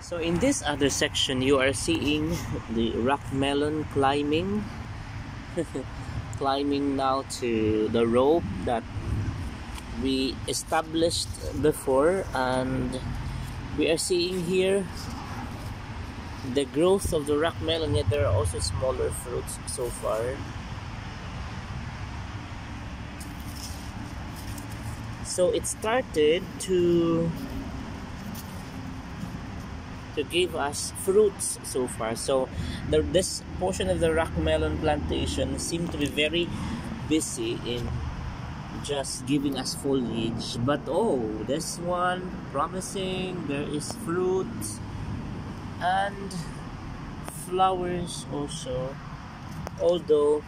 So in this other section, you are seeing the rock melon climbing. climbing now to the rope that we established before and we are seeing here the growth of the rock melon yet there are also smaller fruits so far so it started to to give us fruits so far. So the, this portion of the rock melon plantation seemed to be very busy in just giving us foliage. But oh this one promising there is fruit and flowers also. Although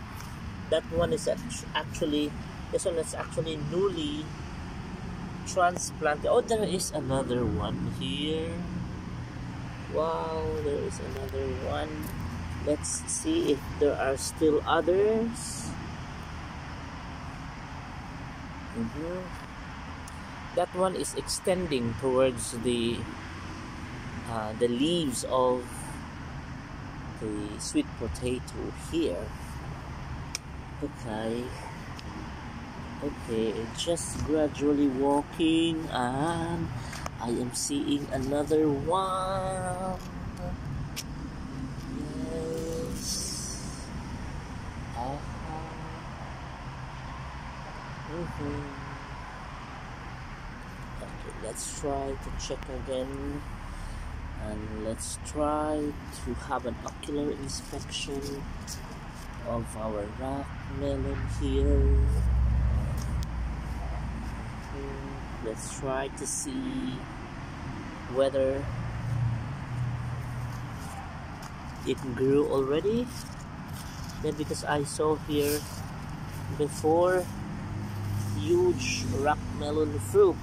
that one is actually this one is actually newly transplanted. Oh there is another one here wow there is another one. Let's see if there are still others. Mm -hmm. that one is extending towards the uh, the leaves of the sweet potato here. Okay. Okay just gradually walking and I am seeing another one. Yes. Uh -huh. Mm -hmm. Okay, let's try to check again. And let's try to have an ocular inspection of our rock melon here. Let's try to see whether it grew already. Then because I saw here before huge rock melon fruit.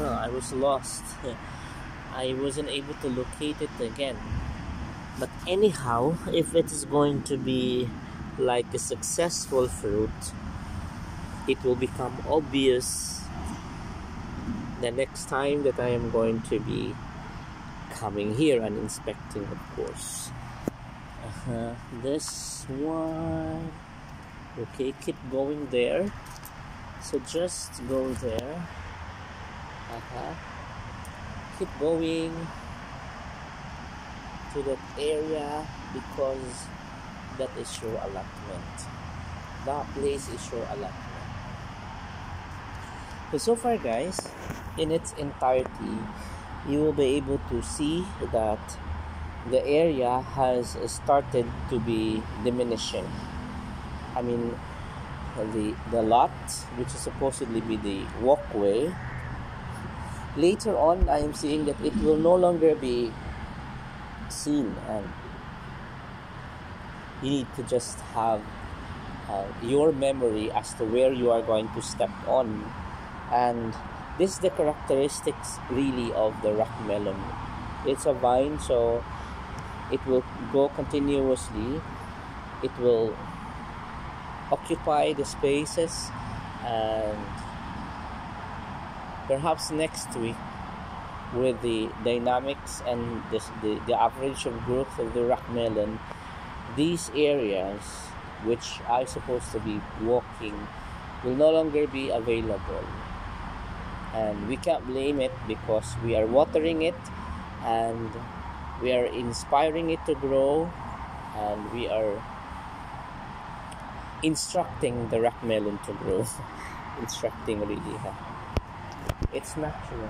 Oh, I was lost. I wasn't able to locate it again but anyhow if it is going to be like a successful fruit it will become obvious the next time that I am going to be coming here and inspecting of course. Uh this one. Okay keep going there. So just go there. Uh -huh. keep going to that area because that is your allotment. That place is your allotment. So, so far guys in its entirety you will be able to see that the area has started to be diminishing. I mean the the lot which is supposedly be the walkway. Later on i am seeing that it will no longer be seen and you need to just have uh, your memory as to where you are going to step on. And this is the characteristics really of the rock melon. It's a vine so it will go continuously. It will occupy the spaces and perhaps next week with the dynamics and the, the, the average of growth of the rock melon these areas which are supposed to be walking will no longer be available. And we can't blame it because we are watering it and we are inspiring it to grow and we are instructing the rock melon to grow. Instructing really it's natural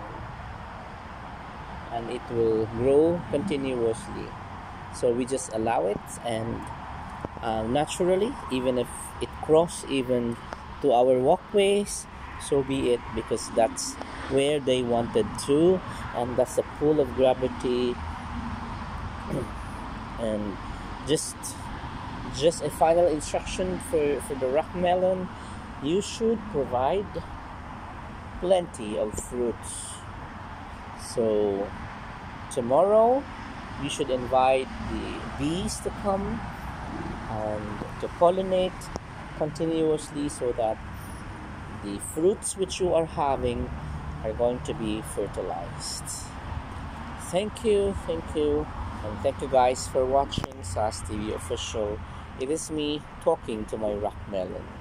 and it will grow continuously. So we just allow it and uh, naturally even if it cross even to our walkways so be it because that's where they wanted to and that's the pull of gravity. And just just a final instruction for for the rock melon. You should provide plenty of fruits so tomorrow we should invite the bees to come and to pollinate continuously so that the fruits which you are having are going to be fertilized. Thank you, thank you, and thank you guys for watching SAS TV official. It is me talking to my rock melon.